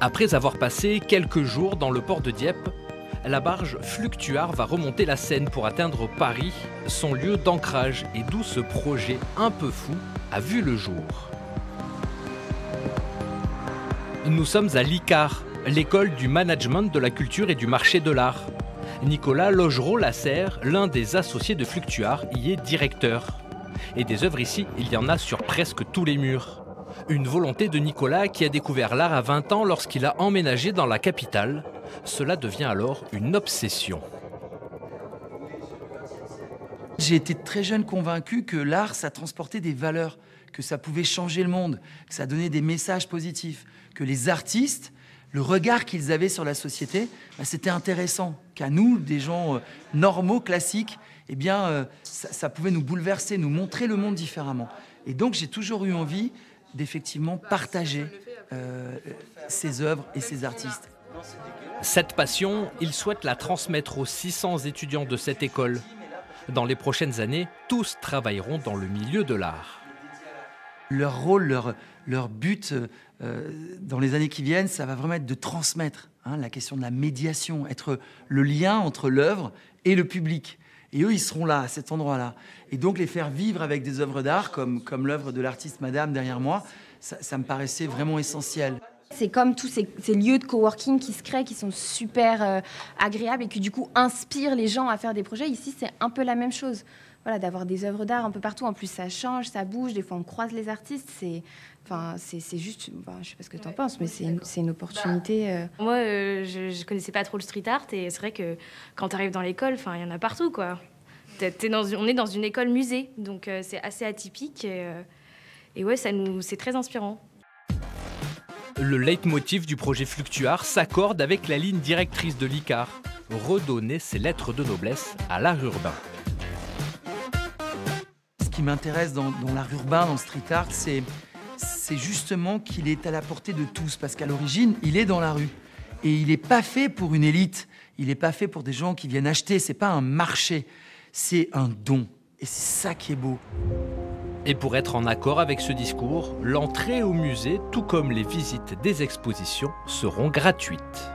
Après avoir passé quelques jours dans le port de Dieppe, la barge Fluctuar va remonter la Seine pour atteindre Paris, son lieu d'ancrage et d'où ce projet un peu fou a vu le jour. Nous sommes à l'ICAR, l'école du management de la culture et du marché de l'art. Nicolas Logereau-Lasserre, l'un des associés de Fluctuar, y est directeur. Et des œuvres ici, il y en a sur presque tous les murs. Une volonté de Nicolas qui a découvert l'art à 20 ans lorsqu'il a emménagé dans la capitale. Cela devient alors une obsession. J'ai été très jeune convaincu que l'art, ça transportait des valeurs, que ça pouvait changer le monde, que ça donnait des messages positifs, que les artistes, le regard qu'ils avaient sur la société, bah, c'était intéressant. Qu'à nous, des gens euh, normaux, classiques, eh bien, euh, ça, ça pouvait nous bouleverser, nous montrer le monde différemment. Et donc, j'ai toujours eu envie d'effectivement partager euh, ses œuvres et ses artistes. Cette passion, il souhaite la transmettre aux 600 étudiants de cette école. Dans les prochaines années, tous travailleront dans le milieu de l'art. Leur rôle, leur, leur but euh, dans les années qui viennent, ça va vraiment être de transmettre hein, la question de la médiation, être le lien entre l'œuvre et le public. Et eux, ils seront là, à cet endroit-là. Et donc, les faire vivre avec des œuvres d'art, comme, comme l'œuvre de l'artiste Madame derrière moi, ça, me paraissait vraiment essentiel. C'est comme tous ces, ces, lieux de coworking qui se créent, qui sont super euh, agréables et qui du coup inspirent les gens à faire des projets. Ici, c'est un peu la même chose. Voilà, d'avoir des œuvres d'art un peu partout. En plus, ça change, ça bouge. Des fois, on croise les artistes. C'est, enfin, c'est juste, bah, je sais pas ce que tu en ouais. penses, mais c'est une, une, opportunité. Euh... Moi, euh, je, je connaissais pas trop le street art et c'est vrai que quand tu arrives dans l'école, enfin, il y en a partout, quoi. Es dans, on est dans une école musée, donc euh, c'est assez atypique. Et, et ouais, ça nous, c'est très inspirant. Le leitmotiv du projet Fluctuar s'accorde avec la ligne directrice de l'ICAR, redonner ses lettres de noblesse à l'art urbain. Qui m'intéresse dans, dans l'art urbain, dans street art, c'est, c'est justement qu'il est à la portée de tous, parce qu'à l'origine, il est dans la rue. Et il n'est pas fait pour une élite, il n'est pas fait pour des gens qui viennent acheter, c'est pas un marché, c'est un don. Et c'est ça qui est beau. Et pour être en accord avec ce discours, l'entrée au musée, tout comme les visites des expositions, seront gratuites.